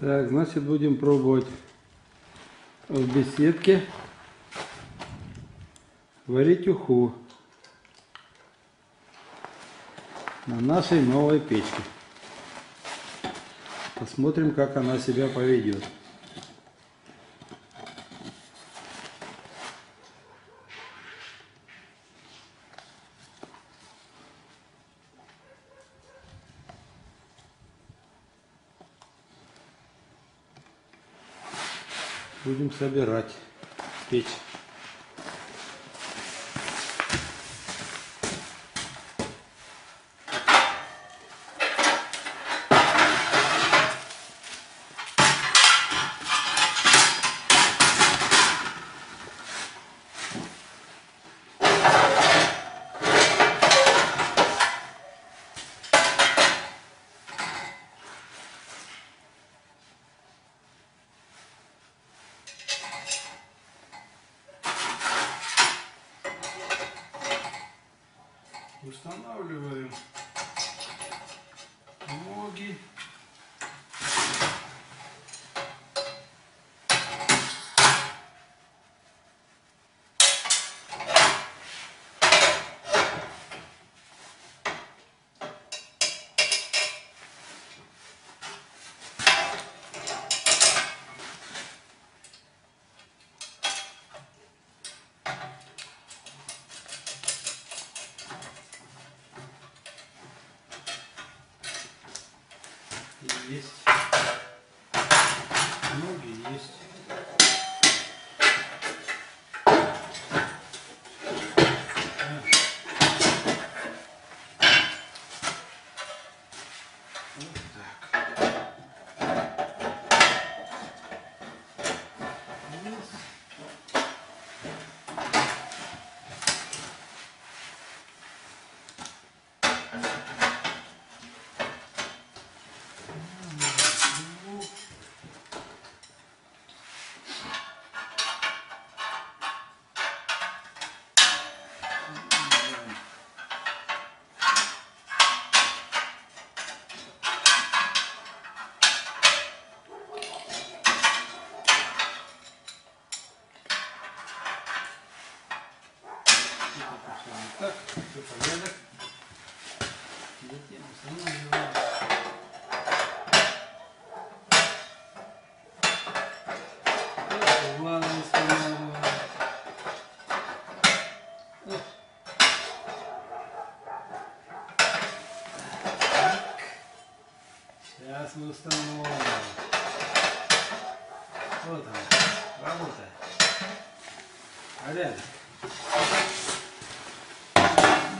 Так, значит будем пробовать в беседке варить уху на нашей новой печке. Посмотрим, как она себя поведет. Будем собирать печь. Устанавливаем ноги. Есть. Ноги есть. Вот так. Раз. Так, все порядок. Затем устанавливаем. Так, ванну устанавливаем. Оп. Так. Сейчас мы установим. Вот он, работает. Порядок.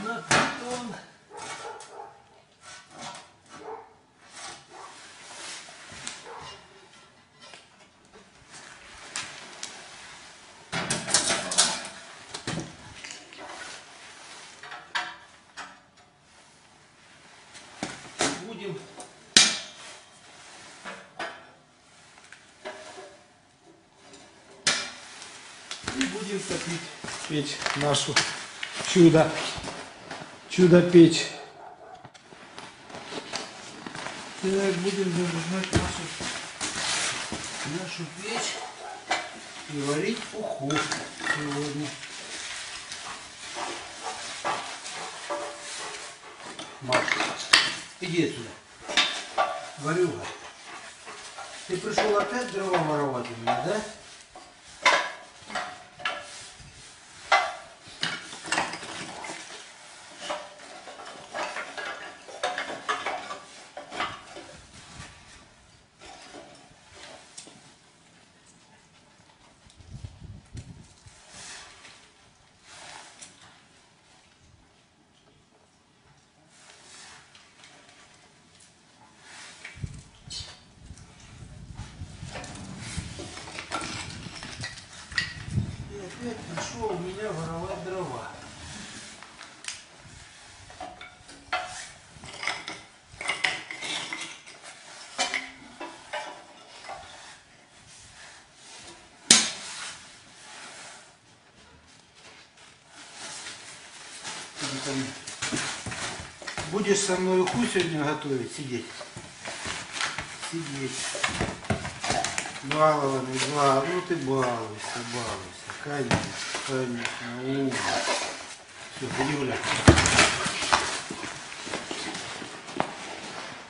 На бетон. Будем и будем топить печь нашу чудо чудо печь так будем загружать нашу нашу печь и варить уху сегодня. Маш, иди отсюда. Варюга ты пришел опять дрова воровать у меня да И пришел у меня воровать дрова. Будешь со мной уху сегодня готовить, сидеть. Сидеть. Балованный, бал. Ну ты балуйся, балуйся. Конечно, конечно. Умный. Все, гулять.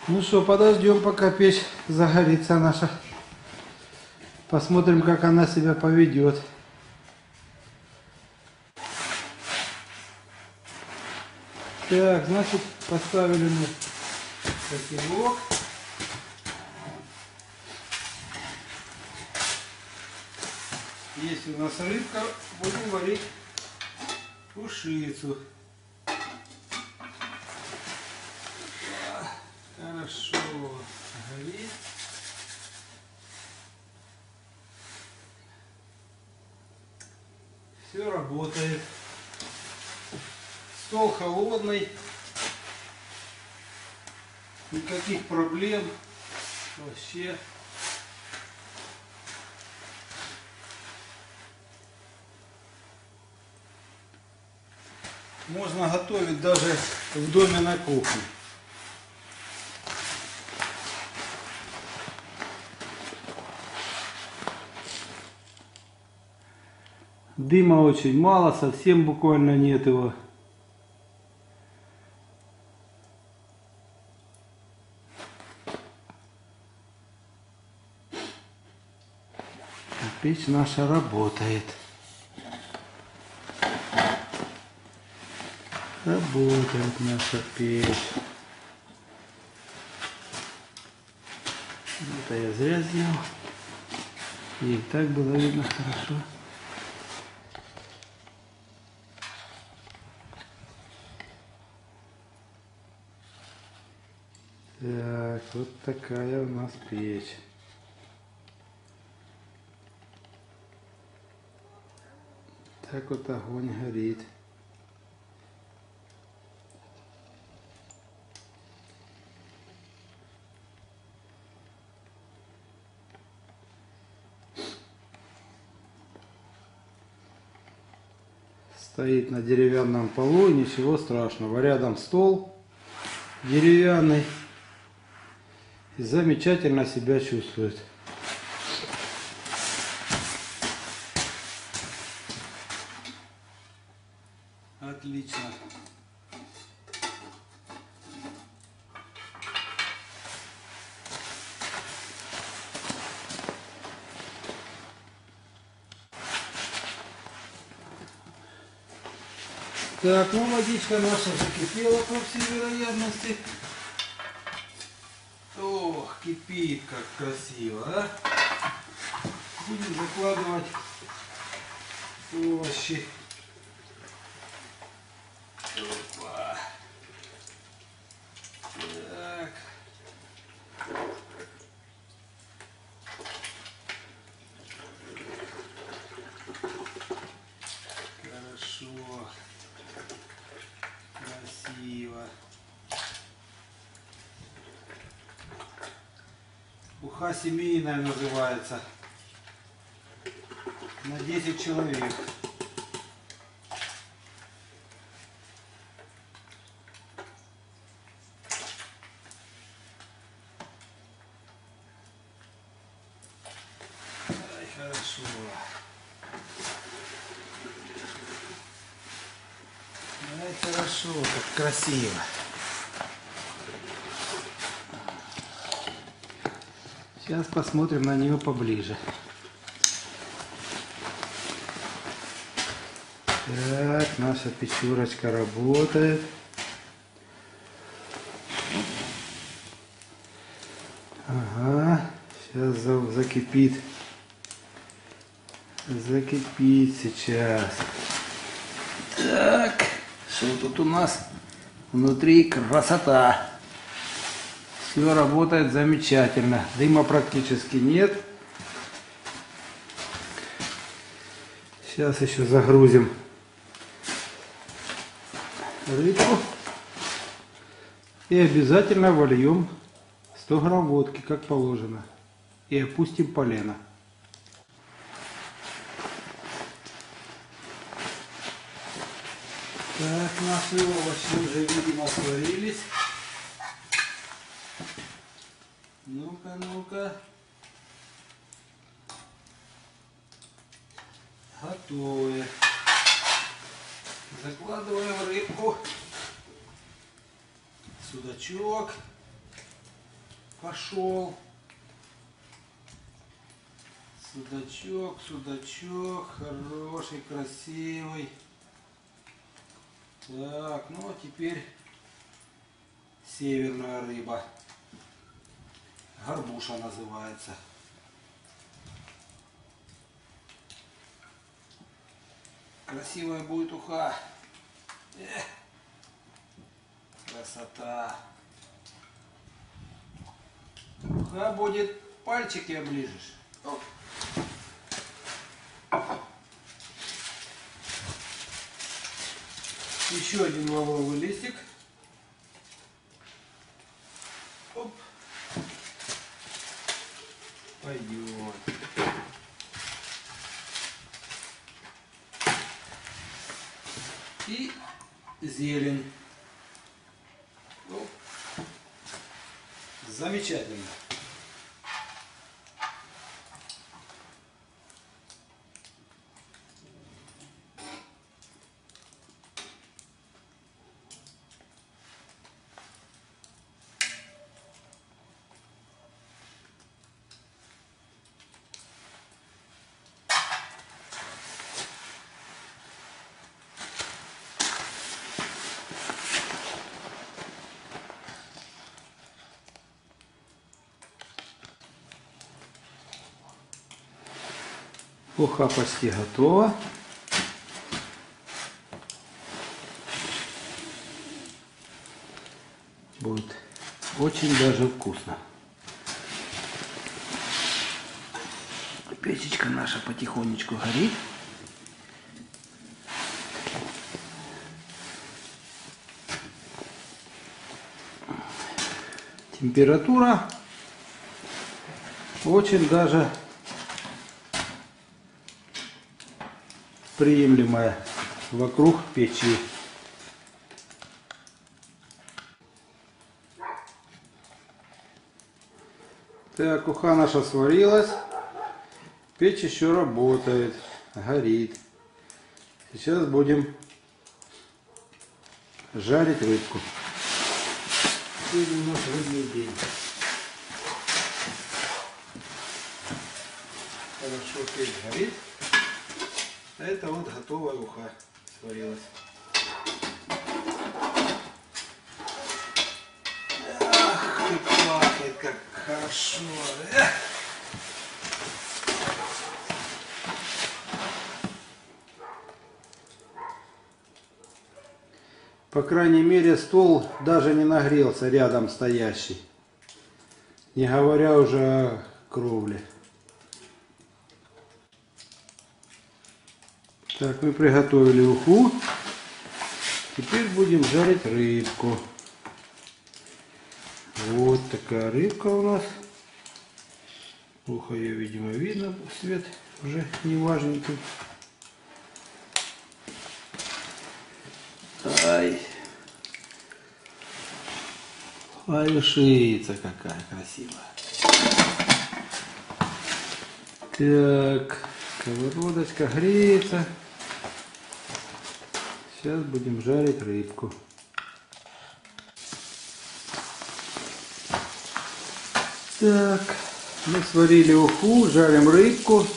Ну что, подождем, пока печь загорится наша. Посмотрим, как она себя поведет. Так, значит, поставили мы котелок. Есть у нас рыбка, будем варить ушицу. Хорошо горит. Все работает. Стол холодный. Никаких проблем. Вообще. Можно готовить даже в доме на кухне. Дыма очень мало, совсем буквально нет его. Печь наша работает. Работает наша печь. Это я зря сделал. И так было видно хорошо. Так, вот такая у нас печь. Так вот огонь горит. Стоит на деревянном полу, ничего страшного. Рядом стол деревянный. И замечательно себя чувствует. Так, ну водичка наша закипела, по всей вероятности. Ох, кипит как красиво, а? Будем закладывать овощи. Опа. Так. Хорошо. Красиво. Уха семейная называется. На 10 человек. Хорошо. Ай, хорошо, как красиво. Сейчас посмотрим на нее поближе. Так, наша печурочка работает. Ага, сейчас за- закипит. Закипит сейчас. Так, что тут у нас? Внутри красота. Все работает замечательно. Дыма практически нет. Сейчас еще загрузим рыбку. И обязательно вольем 100 грамм водки, как положено. И опустим полено. Так, наши овощи уже, видимо, сварились. Ну-ка, ну-ка. готовые. Закладываем рыбку. Судачок. Пошел. Судачок, судачок, хороший, красивый. Так, ну а теперь северная рыба. Горбуша называется. Красивая будет уха. Эх, красота. Уха будет, пальчики оближешь. Оп. Еще один лавровый листик. Оп. Пойдет. И зелень. Замечательно. Уха почти готова. Будет очень даже вкусно. Печечка наша потихонечку горит. Температура очень даже приемлемая вокруг печи. Так, уха наша сварилась. Печь еще работает, горит. Сейчас будем жарить рыбку. Сегодня у нас рыбный день. Хорошо печь горит. А это вот готовая уха сварилась. Ах, и пахнет как хорошо. Эх. По крайней мере стол даже не нагрелся рядом стоящий. Не говоря уже о кровле. Так, мы приготовили уху. Теперь будем жарить рыбку. Вот такая рыбка у нас. Ухо ее, видимо, видно. Свет уже не важненький. Ай. Ай, шица какая красивая. Так, сковородочка греется. Сейчас будем жарить рыбку. Так, мы сварили уху, жарим рыбку.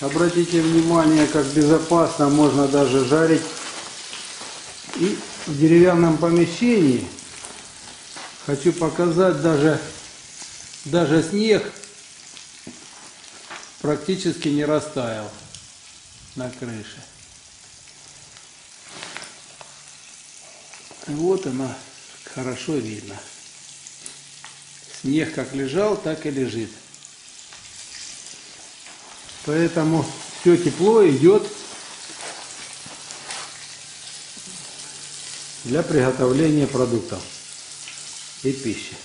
Обратите внимание, как безопасно можно даже жарить и в деревянном помещении. Хочу показать даже, даже снег практически не растаял на крыше. Вот она, хорошо видно. Снег как лежал, так и лежит. Поэтому все тепло идет для приготовления продуктов и пищи.